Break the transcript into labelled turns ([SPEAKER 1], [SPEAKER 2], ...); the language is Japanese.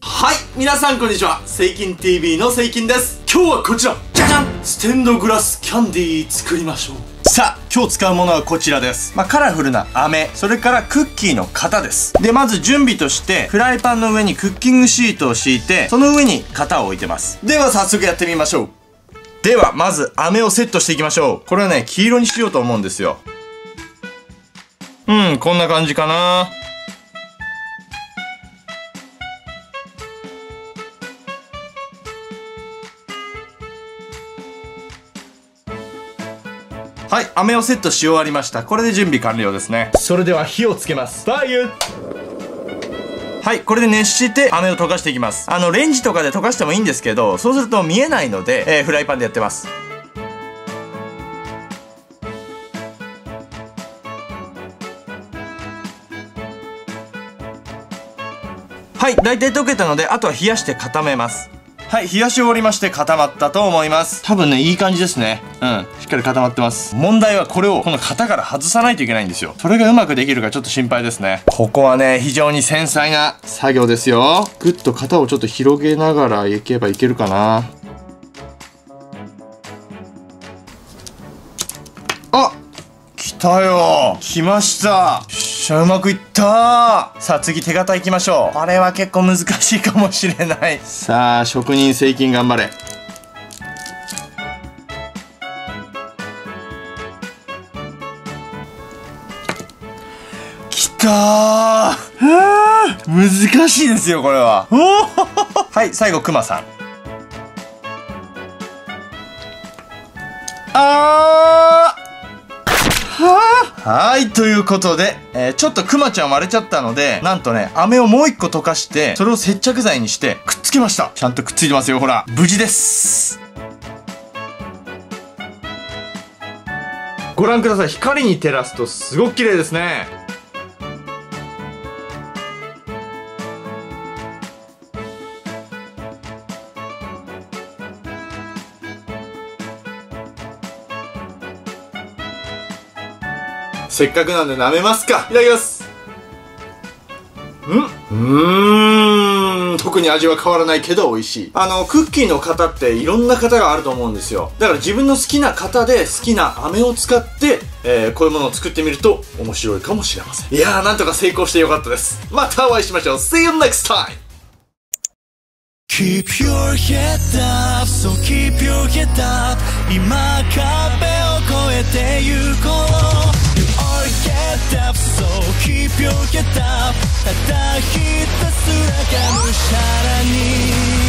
[SPEAKER 1] はい皆さんこんにちは。セイキン TV のセイキンです。今日はこちら。じゃじゃんステンドグラスキャンディー作りましょう。さあ今日使うものはこちらです。まあ、カラフルな飴それからクッキーの型です。でまず準備としてフライパンの上にクッキングシートを敷いてその上に型を置いてます。では早速やってみましょう。ではまず飴をセットしていきましょう。これはね黄色にしようと思うんですよ。うんこんな感じかなはい、飴をセットし終わりました。これで準備完了ですね。それでは火をつけます。ファイユはい、これで熱して飴を溶かしていきます。あの、レンジとかで溶かしてもいいんですけど、そうすると見えないので、えーフライパンでやってます。はい、大体溶けたので、あとは冷やして固めます。はい、冷やし終わりまして固まったと思います。多分ね、いい感じですね。うん、しっかり固まってます。問題はこれをこの型から外さないといけないんですよ。それがうまくできるかちょっと心配ですね。ここはね、非常に繊細な作業ですよ。ぐっと型をちょっと広げながらいけばいけるかな。あ来たよ来ましたしゃうまくいった。さあ次手形いきましょう。これは結構難しいかもしれない。さあ職人精金頑張れ。きた難しいですよこれは。はい最後くまさん。あー。ははい、ということで、えーちょっとクマちゃん割れちゃったので、なんとね、飴をもう一個溶かして、それを接着剤にして、くっつけました。ちゃんとくっついてますよ、ほら。無事です。ご覧ください。光に照らすとすごく綺麗ですね。せっかくなんで舐めますか。いただきます。ん。うーん。特に味は変わらないけど美味しい。あのクッキーの型っていろんな型があると思うんですよ。だから自分の好きな型で好きな飴を使って、えーこういうものを作ってみると面白いかもしれません。いやーなんとか成功してよかったです。またお会いしましょう。See you next time!
[SPEAKER 2] Keep your head up, so keep your head up. 今壁を越えてゆこう。stuff so keep your get up ただひたすらがむしゃらに